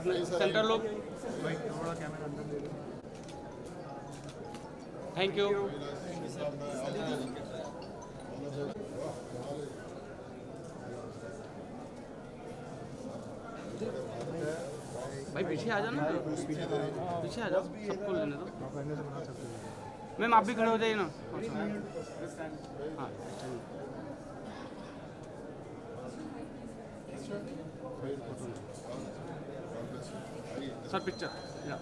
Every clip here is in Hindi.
साथ में सेंटर लोग। थैंक यू भाई, पीछे आ जाओ ना पीछे आ जाओ सबको लेने दो। मैम, आप भी खड़े हो जाइए ना। हाँ। सर पिक्चर या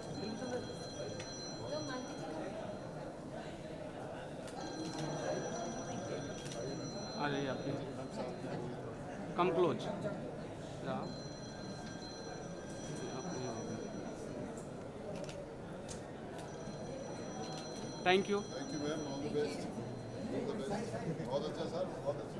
आ जाइए आप कम क्लोज या thank you thank you ma'am all the best all the best बहुत अच्छा सर बहुत अच्छा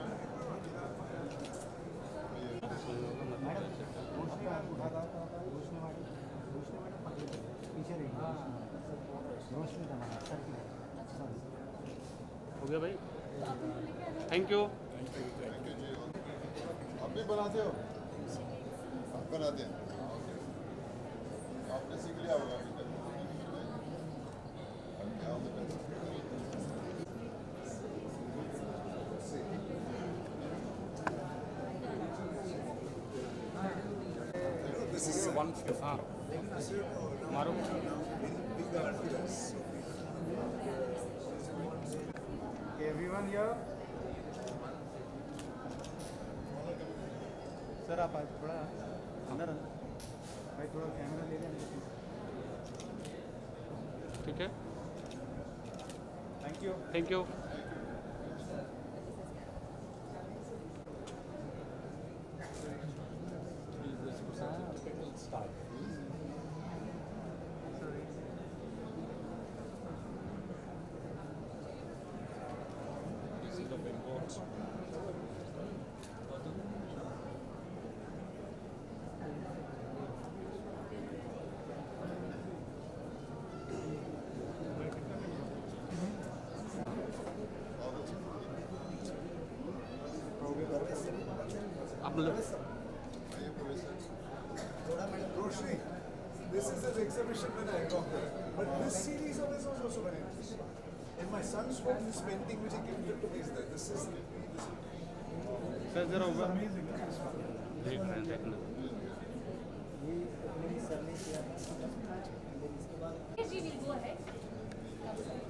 हो गया भाई। थैंक यू थैंक यू जी आप भी बनाते हो? आप बनाते हैं। आपने सीख लिया होगा। अभी तक Okay, all the best. हाँ मारो लिया सर आप आज थोड़ा अंदर। भाई थोड़ा कैमरा ले लें। ठीक है। थैंक यू थैंक यू आप लोग Roshni, this is his exhibition when I got there. But this series of his was also very interesting. In my son's home, this painting which he gifted to me is there. This is this sir जरा ऊपर देख रहे हैं देखना Yes, we will go ahead. Thank you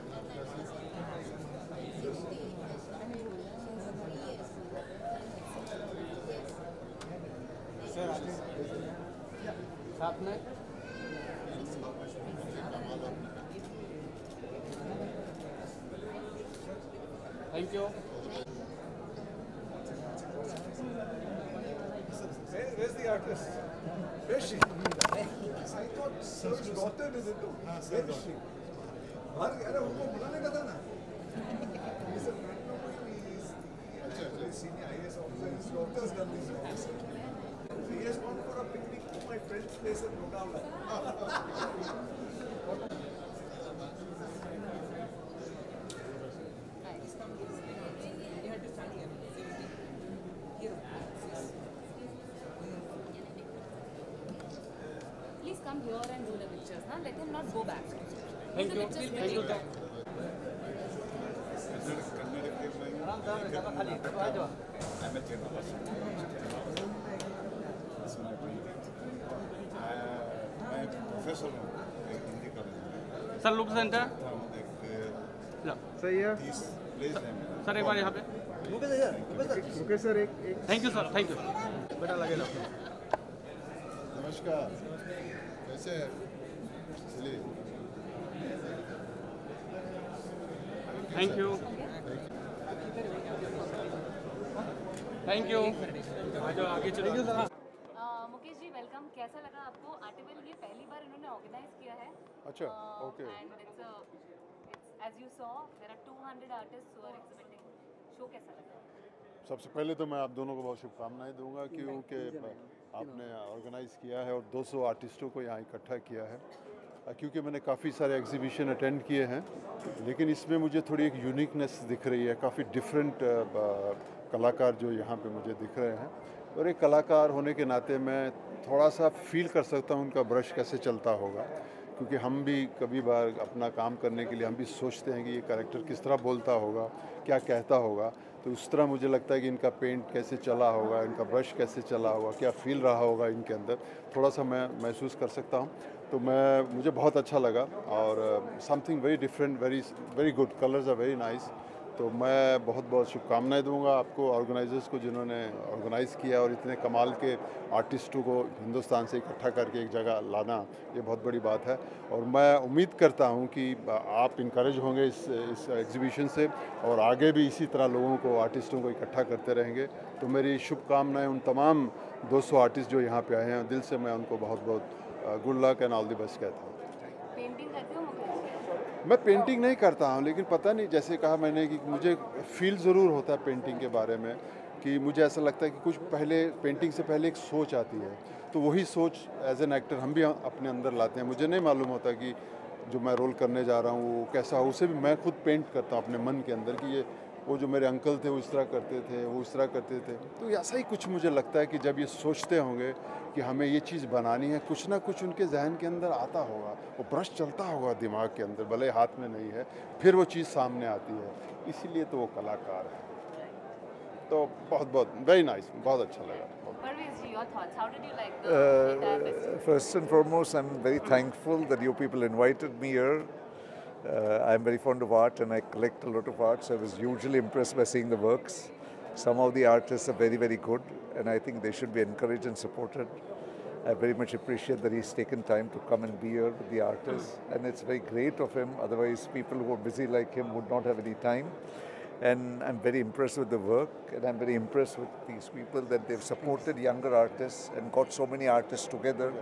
साथ में thank you Where, where's the artist? Where's she? I thought Sir's daughter is it? Where is she? बाहर गया अरे उनको बुलाने का था ना He's a friend of mine. He's the senior IAS officer. His daughter's done this officer. So he has gone for a picnic to my friend's place in Please come here and do the pictures. Huh? Let him not go back. Thank you. Thank you. Sir look centre हूँ सही है है मेरा सर एक बार यहाँ पे। मुकेश सर एक एक। Thank you sir thank you बेटा लगेगा नमस्कार। कैसे थैंक यू थैंक यू आगे चलो। मुकेश जी वेलकम कैसा लगा इन्होंने ऑर्गेनाइज किया है। अच्छा, okay. And it's it's as you saw there are 200 artists who are exhibiting show कैसा लगा? सबसे पहले तो मैं आप दोनों को बहुत शुभकामनाएँ दूँगा क्योंकि आपने ऑर्गेनाइज किया है और 200 आर्टिस्टों को यहाँ इकट्ठा किया है। क्योंकि मैंने काफ़ी सारे एग्जीबिशन अटेंड किए हैं लेकिन इसमें मुझे थोड़ी एक यूनिकनेस दिख रही है। काफ़ी डिफरेंट कलाकार जो यहाँ पे मुझे दिख रहे हैं। और एक कलाकार होने के नाते मैं थोड़ा सा फील कर सकता हूँ उनका ब्रश कैसे चलता होगा, क्योंकि हम भी कभी बार अपना काम करने के लिए हम भी सोचते हैं कि ये कैरेक्टर किस तरह बोलता होगा, क्या कहता होगा। तो उस तरह मुझे लगता है कि इनका पेंट कैसे चला होगा, इनका ब्रश कैसे चला होगा, क्या फील रहा होगा इनके अंदर थोड़ा सा मैं महसूस कर सकता हूँ। तो मैं, मुझे बहुत अच्छा लगा और something very different very very good colours are very nice तो मैं बहुत बहुत शुभकामनाएँ दूँगा आपको ऑर्गेनाइजर्स को जिन्होंने ऑर्गेनाइज़ किया और इतने कमाल के आर्टिस्टों को हिंदुस्तान से इकट्ठा करके एक जगह लाना, ये बहुत बड़ी बात है। और मैं उम्मीद करता हूँ कि आप इनक्रेज होंगे इस इस एग्जीबिशन से और आगे भी इसी तरह लोगों को आर्टिस्टों को इकट्ठा करते रहेंगे। तो मेरी शुभकामनाएँ उन तमाम 200 आर्टिस्ट जो यहाँ पे आए हैं, दिल से मैं उनको बहुत बहुत good luck and all the best कहता हूँ पेंटिंग करते हो मुकेश मैं पेंटिंग नहीं करता हूँ, लेकिन पता नहीं, जैसे कहा मैंने कि मुझे फील ज़रूर होता है पेंटिंग के बारे में, कि मुझे ऐसा लगता है कि कुछ पहले पेंटिंग से पहले एक सोच आती है। तो वही सोच एज एन एक्टर हम भी अपने अंदर लाते हैं। मुझे नहीं मालूम होता कि जो मैं रोल करने जा रहा हूँ, वो कैसा हो, उसे भी मैं खुद पेंट करता हूँ अपने मन के अंदर कि ये वो जो मेरे अंकल थे वो इस तरह करते थे वो इस तरह करते थे। तो ऐसा ही कुछ मुझे लगता है कि जब ये सोचते होंगे कि हमें ये चीज़ बनानी है कुछ ना कुछ उनके जहन के अंदर आता होगा वो ब्रश चलता होगा दिमाग के अंदर भले हाथ में नहीं है फिर वो चीज़ सामने आती है। इसीलिए तो वो कलाकार है। तो बहुत बहुत वेरी नाइस बहुत अच्छा लगा। First and your I am very thankful that you people Uh, me first Uh, I'm very fond of art and I collect a lot of art, so I was hugely impressed by seeing the works. Some of the artists are very, very good, and I think they should be encouraged and supported. I very much appreciate that he's taken time to come and be here with the artists, and it's very great of him. Otherwise, people who are busy like him would not have any time. And I'm very impressed with the work, and I'm very impressed with these people that they've supported younger artists and got so many artists together.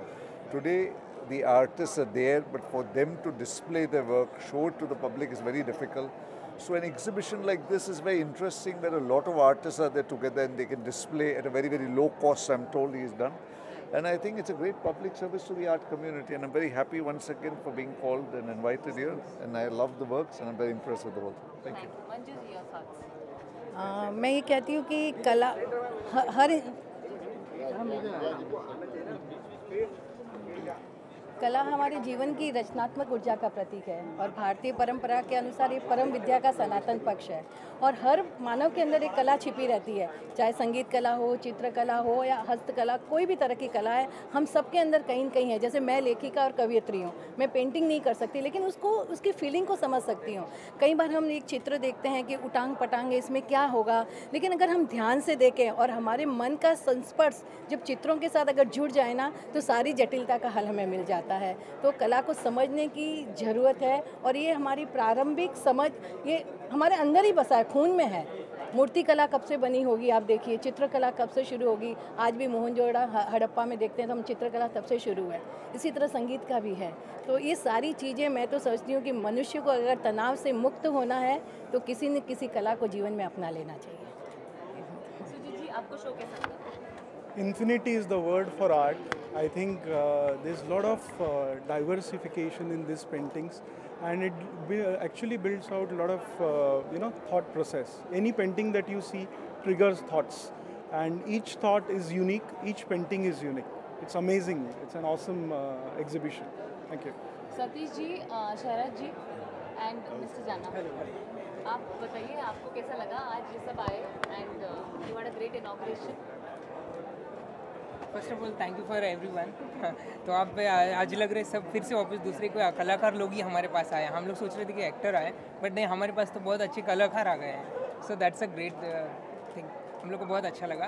Today, the artists are there, but for them to display their work, show it to the public is very difficult. So, an exhibition like this is very interesting where a lot of artists are there together and they can display at a very, very low cost, I'm told he has done. And I think it's a great public service to the art community, and I'm very happy once again for being called and invited here. And I love the works, and I'm very impressed with the whole thing. Thank you. Manju ji your thoughts आ, मैं ये कहती हूँ कि कला ह- हर कला हमारे जीवन की रचनात्मक ऊर्जा का प्रतीक है और भारतीय परंपरा के अनुसार ये परम विद्या का सनातन पक्ष है। और हर मानव के अंदर एक कला छिपी रहती है, चाहे संगीत कला हो, चित्रकला हो या हस्तकला, कोई भी तरह की कला है, हम सबके अंदर कहीं न कहीं है। जैसे मैं लेखिका और कवियत्री हूँ, मैं पेंटिंग नहीं कर सकती, लेकिन उसको, उसकी फीलिंग को समझ सकती हूँ। कई बार हम एक चित्र देखते हैं कि उटांग पटांग इसमें क्या होगा? लेकिन अगर हम ध्यान से देखें और हमारे मन का संस्पर्श जब चित्रों के साथ अगर जुड़ जाए ना तो सारी जटिलता का हल हमें मिल जाता है। तो कला को समझने की ज़रूरत है और ये हमारी प्रारंभिक समझ, ये हमारे अंदर ही बसा है, खून में है। मूर्ति कला कब से बनी होगी? आप देखिए, चित्रकला कब से शुरू होगी? आज भी मोहनजोड़ा ह- हड़प्पा में देखते हैं तो हम चित्रकला तब से शुरू है। इसी तरह संगीत का भी है। तो ये सारी चीज़ें मैं तो सोचती हूँ कि मनुष्य को अगर तनाव से मुक्त होना है तो किसी न किसी कला को जीवन में अपना लेना चाहिए। आपको शो कैसा Infinity is the word for art. I think uh, there's a lot of uh, diversification in these paintings, and it be, actually builds out a lot of uh, you know thought process. Any painting that you see triggers thoughts, and each thought is unique. Each painting is unique. It's amazing. It's an awesome uh, exhibition. Thank you. Satish ji uh, Sharad ji and mister Jana आप बताइए आपको कैसा लगा आज ये सब आए and you had a great inauguration first of all thank you for everyone तो आप आज लग रहे सब फिर से वापस दूसरे कोई कलाकार लोग ही हमारे पास आए हम लोग सोच रहे थे कि एक्टर आए बट नहीं हमारे पास तो बहुत अच्छे कलाकार आ गए हैं। So that's a great thing हम लोग को बहुत अच्छा लगा।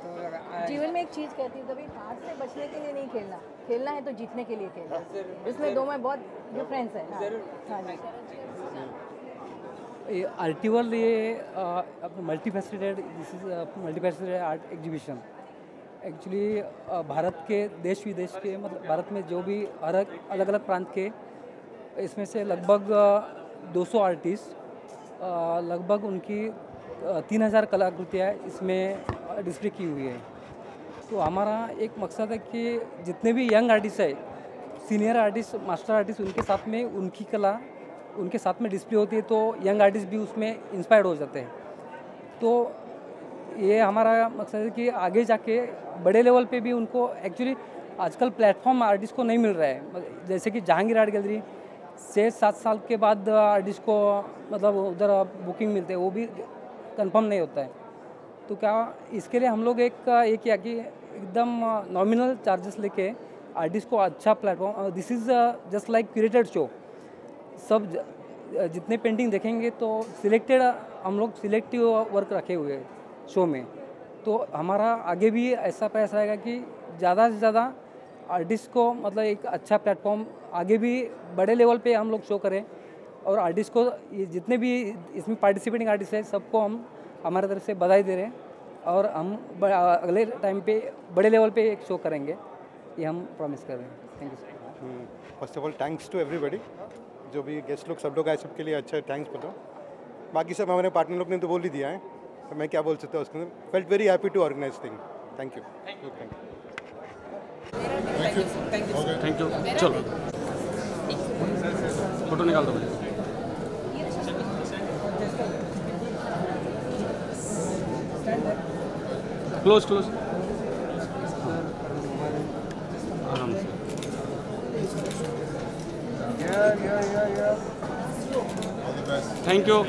तो आ- जीवन में एक चीज़ कहती हूँ कभी हार से बचने के लिए नहीं खेलना। खेलना है तो जीतने के लिए खेलना। इसमें दो में बहुत डिफरेंस है। हाँ, हाँ ये आर्टिवल ये multi faceted this is multi faceted art exhibition actually Bharat के देश विदेश के मतलब भारत में जो भी अलग अलग अलग प्रांत के इसमें से लगभग uh, 200 आर्टिस्ट लगभग उनकी तीन हज़ार कलाकृतियाँ इसमें डिस्प्ले की हुई है। तो हमारा एक मकसद है कि जितने भी यंग आर्टिस्ट है सीनियर आर्टिस्ट मास्टर आर्टिस्ट उनके साथ में उनकी कला उनके साथ में डिस्प्ले होती है तो यंग आर्टिस्ट भी उसमें इंस्पायर्ड हो जाते हैं। तो ये हमारा मकसद है कि आगे जाके बड़े लेवल पे भी उनको एक्चुअली आजकल प्लेटफॉर्म आर्टिस्ट को नहीं मिल रहा है। जैसे कि जहांगीर आर्ट गैलरी से सात साल के बाद आर्टिस्ट को मतलब उधर बुकिंग मिलते हैं, वो भी कंफर्म नहीं होता है। तो क्या इसके लिए हम लोग एक, ये किया कि एकदम नॉमिनल चार्जेस लेके आर्टिस्ट को अच्छा platform this is just like curated show सब जितने पेंटिंग देखेंगे तो सिलेक्टेड हम लोग सिलेक्टिव वर्क रखे हुए हैं। शो में। तो हमारा आगे भी ऐसा प्रयास रहेगा कि ज़्यादा से ज़्यादा आर्टिस्ट को मतलब एक अच्छा प्लेटफॉर्म आगे भी बड़े लेवल पे हम लोग शो करें और आर्टिस्ट को ये जितने भी इसमें पार्टिसिपेटिंग आर्टिस्ट हैं, सबको हम हमारे तरफ़ से बधाई दे रहे हैं और हम अगले टाइम पे बड़े लेवल पे एक शो करेंगे, ये हम प्रॉमिस कर रहे हैं। Thank you first of all thanks to everybody जो भी गेस्ट लोग, सब लोग आए, सबके लिए अच्छा थैंक्स बताओ। बाकी सब हमारे पार्टनर लोग ने तो बोल ही दिया है। मैं क्या बोल सकता हूँ उसके अंदर? Felt very happy to organise thing thank you thank you thank you thank you चलो फ़ोटो निकाल दो मुझे क्लोज क्लोज आराम से थैंक यू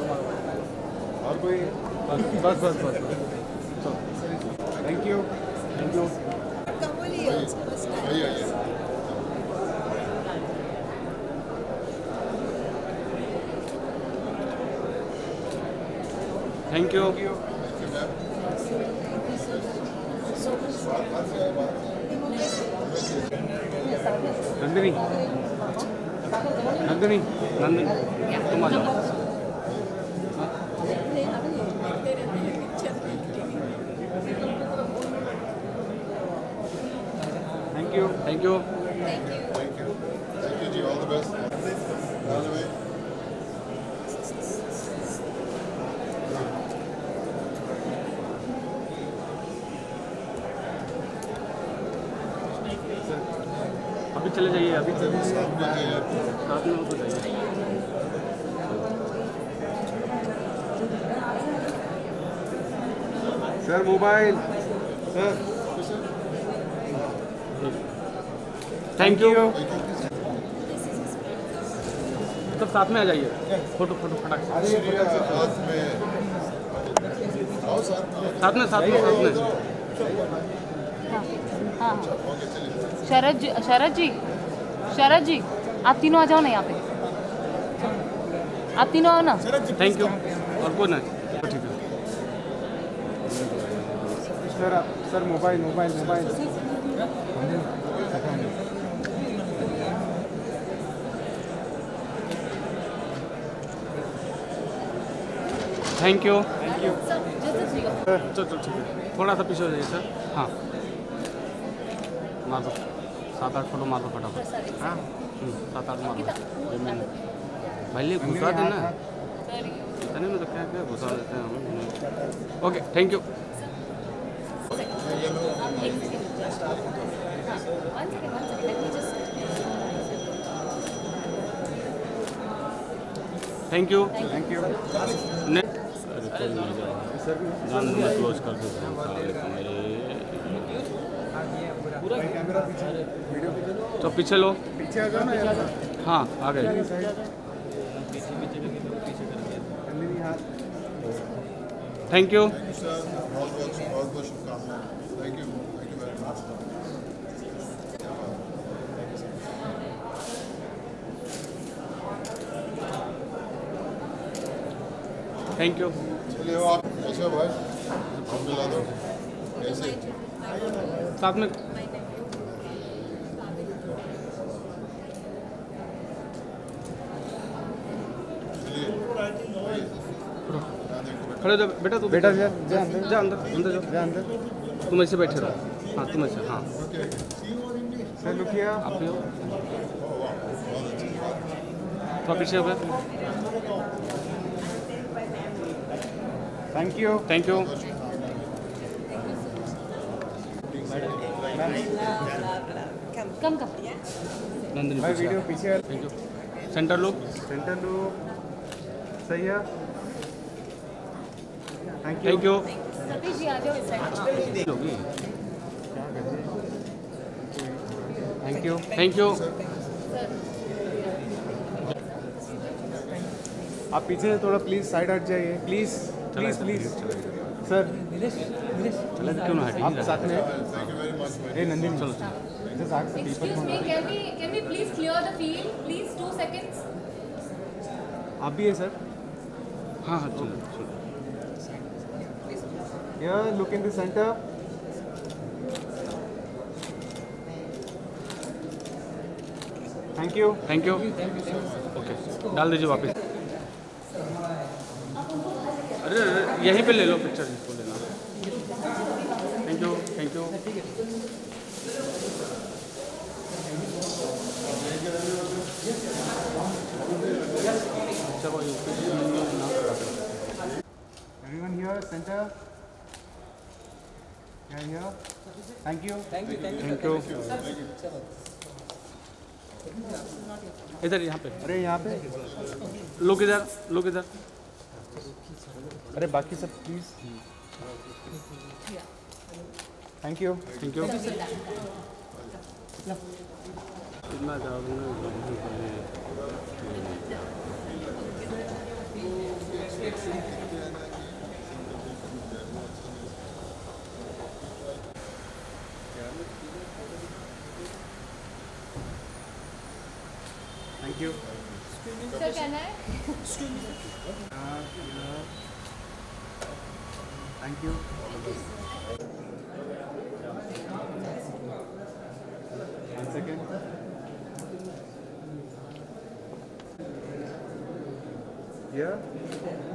और कोई बस बस बस thank you thank you thank you Nandini Nandini Nandini तुम आ जाओ पे चले जाइए आप सात में उनको जाइए। Sir mobile. Sir. Thank you सब साथ में आ जाइए। फ़ोटो फ़ोटो फटाक साथ में। साथ में साथ में हाँ। हाँ। शरद जी शरद जी शरद जी आप तीनों आ जाओ ना यहाँ पे। आप तीनों आओ ना। थैंक यू और कोई नहीं ठीक है। Sir sir mobile mobile mobile. Thank you this week. चलो चलो ठीक है। थोड़ा सा पीछे हो जाइए सर। हाँ। मार दो। सात आठ फ़ोटो मार दो फटाफट। हाँ? हम्म, सात आठ मार दो। मैंने भाई ले घुसा देना। इतने में तो क्या क्या घुसा देते हैं हम okay thank you. Thank you thank you जान मैं क्लोज कर हूँ मेरे तो पीछे लो। पीछे आ ना यार। हाँ आ गए। थैंक यू बहुत बहुत बहुत बहुत शुभकामनाएँ। थैंक यू चलिए आप कैसे हो भाई? हम मिला दो। कैसे? साथ में खड़े हो जा बेटा तू बेटा जा जा अंदर। अंदर अंदर जा। अंदर। तुम ऐसे बैठे रहो। हाँ तुम ऐसे हाँ। सर लुकिए आप। हो थोड़ा पीछे हो thank you thank you come come Nandini भाई वीडियो पीछे थैंक यू सेंटर लो। सेंटर लो। सही है। Thank you thank you Satish ji आ जाओ इस साइड होगी थैंक यू थैंक यू आप पीछे से थोड़ा प्लीज़ साइड हट जाइए. प्लीज़ प्लीज़ प्लीज़ सर चले क्यों ना हटी? आप साथ में ए नंदिनी। चलो जस्ट आग से Excuse me, can we can we please clear the field? Please, two आप भी है सर हाँ हाँ चलो चलो। Here, look in the center. Thank you. Thank you okay डाल दीजिए वापस अरे यहीं पे ले लो पिक्चर इसको लेना थैंक यू थैंक यू ये। Everyone here, center. Here, here. Thank you. Thank you. Thank you इधर यहाँ पे। अरे यहाँ पे। लोग इधर लोग इधर। अरे बाकी सब please thank you thank you इतना ज़्यादा thank you Sir, can I? Thank you One second. Here.